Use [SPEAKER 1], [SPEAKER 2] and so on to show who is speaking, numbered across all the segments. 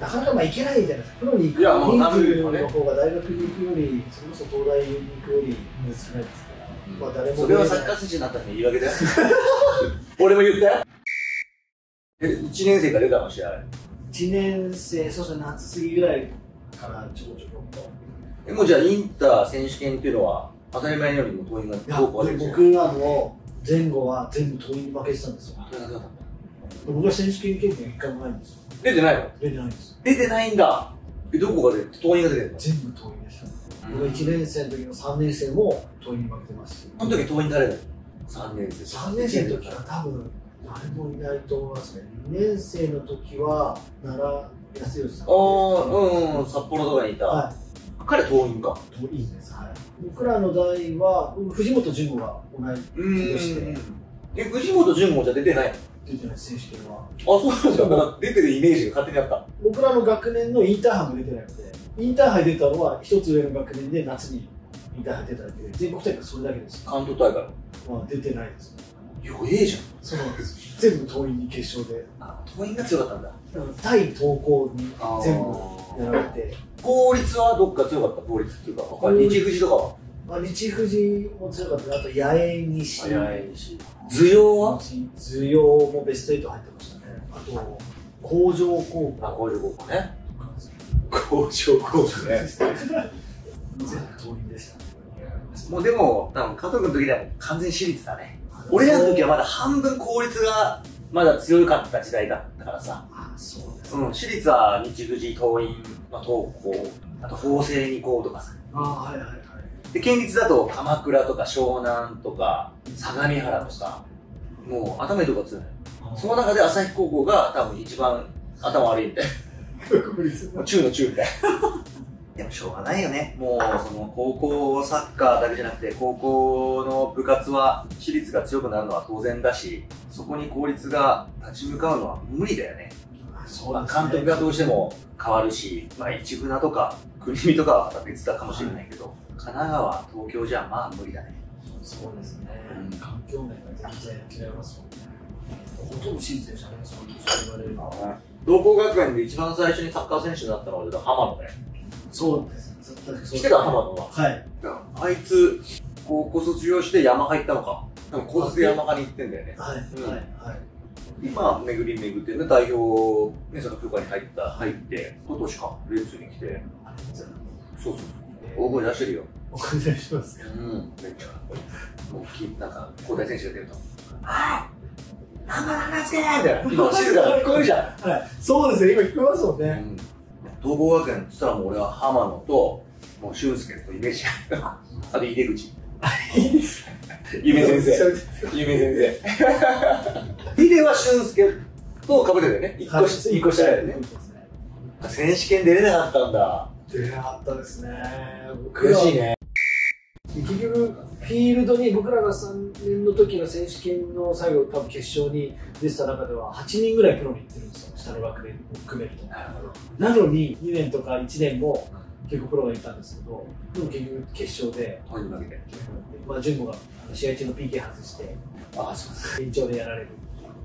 [SPEAKER 1] なかなかまあ行けないじゃないですか。プロに行く人数
[SPEAKER 2] ね。
[SPEAKER 1] の方が大学に行くよりそれこそ東大に行くより少ないですから、まあ誰も
[SPEAKER 2] それはサッカー選手になったの言い訳だよ。俺も言ったよ。え1年生から出たの試合
[SPEAKER 1] 1年生そうですね夏過ぎぐらいからちょこちょこっと。
[SPEAKER 2] えもうじゃあインター選手権っていうのは当たり前よりも遠いが
[SPEAKER 1] いや
[SPEAKER 2] 遠くは出てる
[SPEAKER 1] 僕らの前後は全部党員に負けてたんですよ僕は選手権経験一回もないんですよ。
[SPEAKER 2] 出てないの？
[SPEAKER 1] 出てないんですよ。
[SPEAKER 2] 出てないんだ。えどこが出て党員が出てるの？
[SPEAKER 1] 全部党員でした僕が1年生の時の3年生も党員に負けてます。し
[SPEAKER 2] その時党員誰だ？よ3年生。
[SPEAKER 1] 3年生の時は多分誰もいないと思いますね。2年生の時は奈良康義さん。
[SPEAKER 2] ああうんうん札幌とかにいた、
[SPEAKER 1] は
[SPEAKER 2] 彼党員か。
[SPEAKER 1] い党員です。はい。僕らの代は藤本純子が同じ
[SPEAKER 2] うん
[SPEAKER 1] どうして
[SPEAKER 2] え藤本純もじゃ出てないの？
[SPEAKER 1] 出てない選手権は。
[SPEAKER 2] あそうなんだ。なんか出てるイメージが勝手にあった。
[SPEAKER 1] 僕らの学年のインターハイも出てないのでインターハイ出たのは一つ上の学年で夏にインターハイ出ただけで全国大会それだけです、
[SPEAKER 2] 関東大会。
[SPEAKER 1] まあ、出てないです
[SPEAKER 2] 弱えじ
[SPEAKER 1] そうなんです。全部党員に決勝で。
[SPEAKER 2] ゃんあ党員が強かったんだ。
[SPEAKER 1] だから対投稿に全部やられて。
[SPEAKER 2] 公立はどっか強かった？公立っていうか他に日富士とかは？
[SPEAKER 1] まあ、日富士も強かったねあと八重西。
[SPEAKER 2] 早いし頭陽は？
[SPEAKER 1] 頭陽もベスト8入ってましたね。あと工場高
[SPEAKER 2] あ
[SPEAKER 1] 校
[SPEAKER 2] 工場高校ね。工場高校ね。
[SPEAKER 1] 全部党員でしたね。
[SPEAKER 2] もうでも多分加藤君の時でも完全私立だね。俺らの時はまだ半分公立がまだ強かった時代だったからさ。
[SPEAKER 1] あそうです。
[SPEAKER 2] うん、私立は日富士、桐蔭、まあ、東高、あと法政二高とかさ。
[SPEAKER 1] あはいはいはい
[SPEAKER 2] で、県立だと鎌倉とか湘南とか相模原とか、もう頭いいとこ強いのよ。その中で旭高校が多分一番頭悪いみたいな。中の中みたいな。でもしょうがないよね。もう、その、高校サッカーだけじゃなくて、高校の部活は、私立が強くなるのは当然だし、そこに公立が立ち向かうのは無理だよね。まあ、
[SPEAKER 1] そうですね
[SPEAKER 2] 監督がどうしても変わるし、まあ、市船とか国見とかはまた別だかもしれないけど、神奈川、東京じゃまあ無理だね。
[SPEAKER 1] そうですね、
[SPEAKER 2] うん
[SPEAKER 1] 環境面が全然違いますもんねほとんど私立でしたねそうそう言われるのは
[SPEAKER 2] 同光学園で一番最初にサッカー選手になったのは浜野だよ。
[SPEAKER 1] そうです確かそう
[SPEAKER 2] 知ってた浜野は？
[SPEAKER 1] はい
[SPEAKER 2] あいつ、高校卒業して山入ったのか。でも高卒で山科に行ってんだよね。
[SPEAKER 1] はい、
[SPEAKER 2] うん
[SPEAKER 1] はいはい
[SPEAKER 2] 今、巡り巡ってね、代表、ね、その許可に入った、入って、今年か、レッツに来て、そうそうそう。大声出してるよ。
[SPEAKER 1] お願いしますか？
[SPEAKER 2] うん、めっちゃ。もうき、なんか、交代選手が出ると。ああなんだなんだつけみたいな。今、静かに聞こえるじゃん。
[SPEAKER 1] はいそうですね今聞こえますもんね、
[SPEAKER 2] うん。東郷学園って言ったらもう俺は浜野と、もう俊介とイメージあと井出口。夢先生。夢先生。井出は俊介と被ってたよね。一個個下だよね。選手権出れなかったんだ。
[SPEAKER 1] 出なかったですね僕
[SPEAKER 2] しいね。
[SPEAKER 1] 結局フィールドに僕らが3年の時の選手権の最後多分決勝に出てた中では8人ぐらいプロに行ってるんですよ下の学年も含めるとなのに2年とか1年も結構プロがいたんですけどでも結局決勝で、
[SPEAKER 2] とにかけて。
[SPEAKER 1] まあ、純子が試合中の PK 外して
[SPEAKER 2] ああ、そう。
[SPEAKER 1] 延長でやられる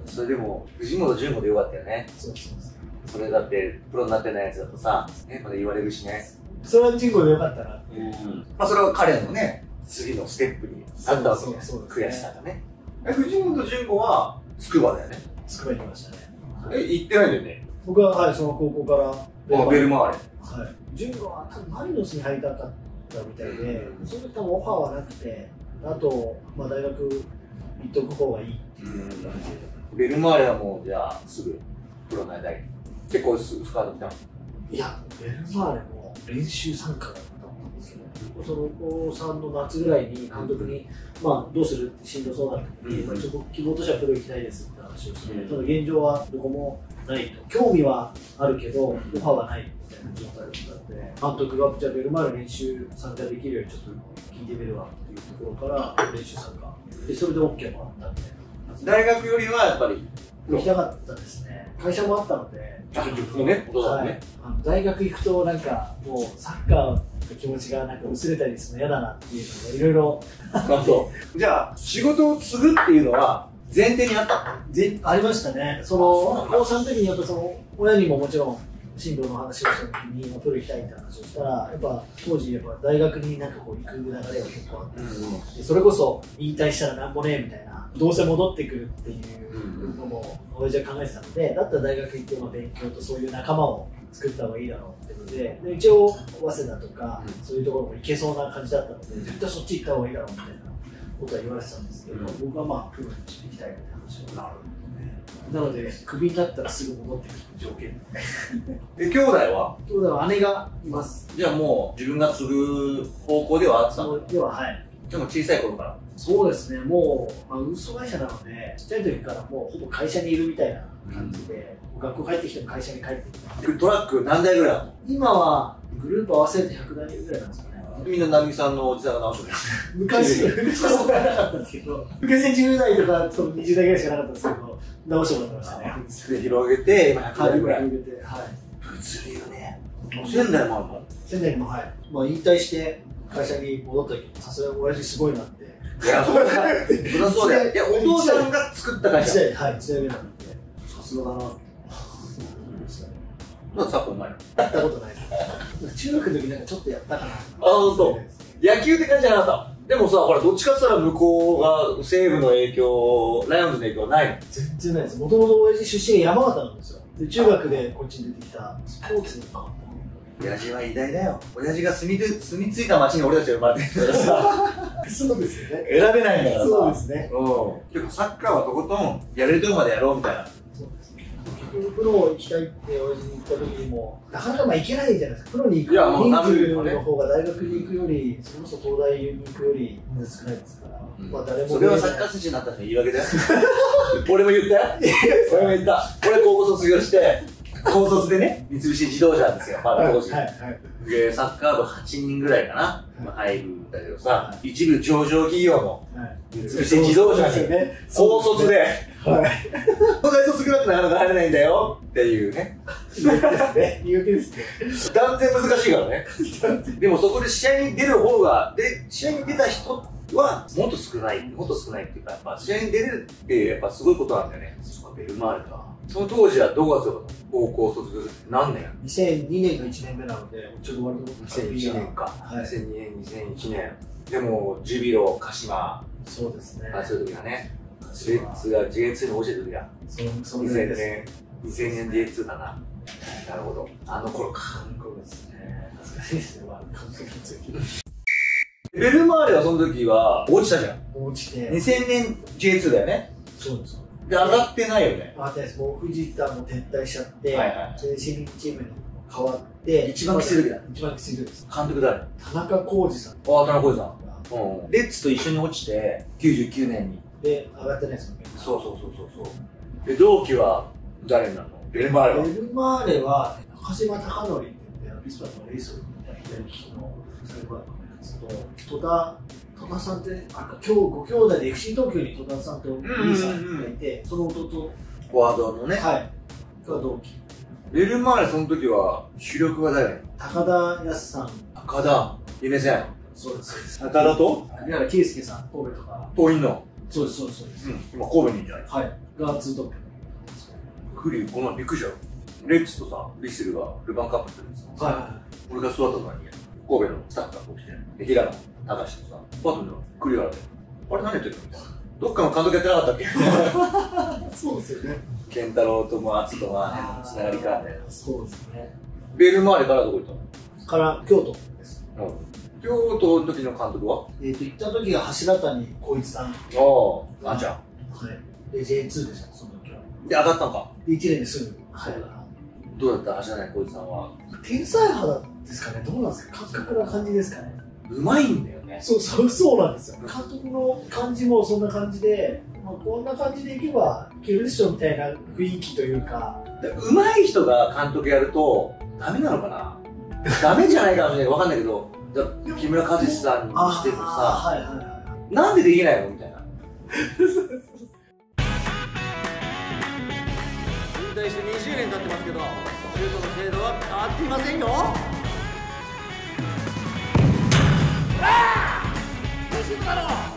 [SPEAKER 2] それでも、藤本純子でよかったよね。
[SPEAKER 1] そうそうそう
[SPEAKER 2] それだって、プロになってないやつだとさ、ね、まだ言われるしね。
[SPEAKER 1] それは純子でよかったなって
[SPEAKER 2] うん。まあ、それは彼のね、次のステップにあったわけ
[SPEAKER 1] そう
[SPEAKER 2] ね。
[SPEAKER 1] そうそうで
[SPEAKER 2] 悔しさがね。え、藤本純子は、筑波だよね。
[SPEAKER 1] 筑波に来ましたね
[SPEAKER 2] え、行ってないんだよね。
[SPEAKER 1] 僕は、はい、その高校から
[SPEAKER 2] あ、ベルマーレ。
[SPEAKER 1] はい、純子は多分マリノスに入りたかったみたいで、その時多分オファーはなくて、あと、まあ、大学行っとく方がいいっていう感じで、
[SPEAKER 2] ベルマーレはもう、じゃあ、すぐ、プロになりたい。結構す、深かった。
[SPEAKER 1] いや、ベルマーレも練習参加だったんですけど、その高3の夏ぐらいに監督に、まあ、どうするってしんどそうだった時に、
[SPEAKER 2] うん
[SPEAKER 1] まあ、ちょっと希望としてはプロ行きたいですって話をして、
[SPEAKER 2] うん
[SPEAKER 1] ただ現状はどこもないと、興味はあるけど、オファーはないみたいな状態だったので、監督が、じゃあベルマーレ練習参加できるようにちょっと聞いてみるわっていうところから練習参加。で、それで OK もあったんで、
[SPEAKER 2] 大学よりは、やっぱり、
[SPEAKER 1] 行きたかったですね。会社もあったので、
[SPEAKER 2] あ、もうね、
[SPEAKER 1] はい
[SPEAKER 2] ね。、
[SPEAKER 1] あの大学行くとなんかもうサッカーの気持ちがなんか薄れたりするの嫌だなっていうのがいろいろ
[SPEAKER 2] あ、そう。じゃあ、仕事を継ぐっていうのは、前提にあった
[SPEAKER 1] でありましたねその高3の時にやっぱその親にももちろん進路の話をした時に、まあ、プロ行きたいって話をしたら、やっぱ当時、やっぱ大学になんかこう行く流れが結構あって、でそれこそ引退したらなんもねえみたいな、どうせ戻ってくるっていうのも、親父は考えてたので、だったら大学行ってまあ勉強とそういう仲間を作った方がいいだろうっていうので、で一応、早稲田とか、そういうところも行けそうな感じだったので、絶対そっち行った方がいいだろうみたいなことは言われてたんですけど、
[SPEAKER 2] うん
[SPEAKER 1] 僕はまあ、プロに行きたいって話を。なので、クビになったらすぐ戻ってくる条件。
[SPEAKER 2] で、兄弟は？
[SPEAKER 1] そうだから姉がいます。
[SPEAKER 2] じゃあもう自分が継ぐ方向ではあってたの？
[SPEAKER 1] では、はい。
[SPEAKER 2] でも小さい頃から？
[SPEAKER 1] そうですね、もう、まあ、運送会社なので、ちっちゃい時からもうほぼ会社にいるみたいな感じで、学校帰ってきても会社に帰ってきて。
[SPEAKER 2] トラック何台ぐらい
[SPEAKER 1] 今はグループ合わせて100台ぐらいなんですかね。
[SPEAKER 2] みんな成美さんのおじさんが直してる。
[SPEAKER 1] 昔、昔はそんななかったんですけど、昔10代とかその20代ぐらいしかなかったんですけど、直してもらってましたね。
[SPEAKER 2] で、広げて、今100台ぐらい。
[SPEAKER 1] はい、広げてはい。
[SPEAKER 2] 物流ね。仙台もあるの？
[SPEAKER 1] 仙台にも、はい。まあ、引退して会社に戻った時さすがに親父すごいなって。
[SPEAKER 2] いや、そうだ。そりゃそうだよ。いや、お父さんが作った会
[SPEAKER 1] 1
[SPEAKER 2] 社。
[SPEAKER 1] 代、はい、1代目なんで、さすがだなって。ま
[SPEAKER 2] だサッカーうまいの。
[SPEAKER 1] やったことないです。中学の時なんかちょっとやったかな。
[SPEAKER 2] あ、ほんと。野球って感じじゃなかった。でもさ、ほら、どっちかって言ったら向こうが西武の影響、ライオンズの影響はないの？
[SPEAKER 1] 全然ないです。もともと親父出身が山形なんですよ。で、中学でこっちに出てきたスポーツにか
[SPEAKER 2] 親父は偉大だよ。親父が住みつ住み着いた町に俺たちは生まれてるからさ、
[SPEAKER 1] そうですよね。
[SPEAKER 2] 選べないんだからさ。
[SPEAKER 1] そうですね。
[SPEAKER 2] うん。結構サッカーはとことん、やれるとこまでやろうみたいな。
[SPEAKER 1] プロ行きたいって親父に言った時にも、なかなかまあ行けないじゃないですか。プロに行く人数の方が大学に行くより、それこそ東大に行くより少ないですから、まあ誰も
[SPEAKER 2] それはサッカー選手になったの言い訳だよ。俺も言ったよ。俺も言った。俺高校卒業して、高卒でね、三菱自動車ですよ、まだ当時。
[SPEAKER 1] はい、はい。
[SPEAKER 2] で、サッカー部8人ぐらいかな、
[SPEAKER 1] はい
[SPEAKER 2] まあ入るんだけどさ
[SPEAKER 1] は、
[SPEAKER 2] 一部上場企業の
[SPEAKER 1] はい。
[SPEAKER 2] 三菱自動車に
[SPEAKER 1] ね。
[SPEAKER 2] 高卒で、
[SPEAKER 1] はい。
[SPEAKER 2] 東大卒業ってなかなか入れないんだよっていうね。
[SPEAKER 1] 言い訳ですね。
[SPEAKER 2] 断然難しいからね。でもそこで試合に出る方が、で、試合に出た人はもっと少ない、もっと少ないっていうか、やっぱ試合に出れるってやっぱすごいことなんだよね。そっか、ベルマーレか。その当時はどこが強かったの？高校卒業するって何年
[SPEAKER 1] 2002年が1年目なので、ちょうどワールドカップ
[SPEAKER 2] 2001年か。
[SPEAKER 1] はい
[SPEAKER 2] 2002年、2001年。でも、ジュビロ、鹿島、
[SPEAKER 1] そうですね。
[SPEAKER 2] あそういう時だね。レッツが J2 に落ちた時だ。
[SPEAKER 1] その
[SPEAKER 2] 2000
[SPEAKER 1] ぐらいです。
[SPEAKER 2] 年、2000年 J2 だな。なるほど。あの頃か。
[SPEAKER 1] そうですね。懐かしいですね、ワールドカップの時
[SPEAKER 2] ベルマーレはその時は落ちたじゃん。
[SPEAKER 1] 落ちて、
[SPEAKER 2] 2000年 J2 だよね。
[SPEAKER 1] そうです。
[SPEAKER 2] で、上がってないよね。
[SPEAKER 1] あですもう藤田も撤退しちゃって、
[SPEAKER 2] はいはい
[SPEAKER 1] で市民チームに変わって、
[SPEAKER 2] 一番きつい時だ
[SPEAKER 1] 一番きつい時です。
[SPEAKER 2] 監督誰？あ
[SPEAKER 1] 田中浩二さん
[SPEAKER 2] あ、田中浩二さん。うん。レッツと一緒に落ちて、99年に。
[SPEAKER 1] で上がってないですよね。
[SPEAKER 2] そうそうそうそうそう。で、同期は誰になるの？ベルマーレは？
[SPEAKER 1] ベルマーレは中島貴則って言って、アビスパのレースを左利きのサイドバックの戸田、戸田さんって、あ今日ご兄弟で FC 東京に戸田さんとお兄さんがいて、その弟、
[SPEAKER 2] フォワードのね。
[SPEAKER 1] はい、が同期。
[SPEAKER 2] ベルマーレその時は、主力は誰？
[SPEAKER 1] 高田康さん、
[SPEAKER 2] 赤田、夢線。
[SPEAKER 1] そうです、そうです。
[SPEAKER 2] 赤田と？
[SPEAKER 1] 栗原圭介さん、神戸とか、
[SPEAKER 2] 党員の？
[SPEAKER 1] そうです、そうです、そうです。
[SPEAKER 2] うん。今、神戸にいるんじゃない？
[SPEAKER 1] はい。がツートップ。
[SPEAKER 2] クリュー、この前びっくりしたよ。レッツとさ、リッセルがルヴァンカップするんですよ。
[SPEAKER 1] は
[SPEAKER 2] 俺が座ったのに、神戸のスタッフがこう来て、で平野隆とさ、パートナークリューで、あれ何やってるの？どっかの監督やってなかったっけ？
[SPEAKER 1] い。そうですよね。
[SPEAKER 2] 健太郎とも篤とまあ、つながりか、みたいな。
[SPEAKER 1] そうですね。
[SPEAKER 2] ベルマーレからどこ行った
[SPEAKER 1] から、京都です。
[SPEAKER 2] の京都の時の監督は？
[SPEAKER 1] えっ、と、行った時が柱谷光一さん。は
[SPEAKER 2] ああ、あんちゃん。
[SPEAKER 1] い。で、J2 でした、その時は。
[SPEAKER 2] で、上がったのか。
[SPEAKER 1] で、1年ですぐ。はい。
[SPEAKER 2] どうだった？橋田小一さんは。
[SPEAKER 1] 天才派ですかねどうなんですか感覚な感じですかね
[SPEAKER 2] うまいんだよね。
[SPEAKER 1] そうそう、そうなんですよ。監督の感じもそんな感じで、まあ、こんな感じでいけばいけるでしょみたいな雰囲気というか、
[SPEAKER 2] うまい人が監督やると、ダメなのかな？ダメじゃないかもしれない。わかんないけど、じゃあ木村和志さんにしてもさ、
[SPEAKER 1] はいはいは
[SPEAKER 2] なんでできないの？みたいな。
[SPEAKER 3] 引退して20年経ってますけどシュートの精度は変わっていませんよああシュー!トだろ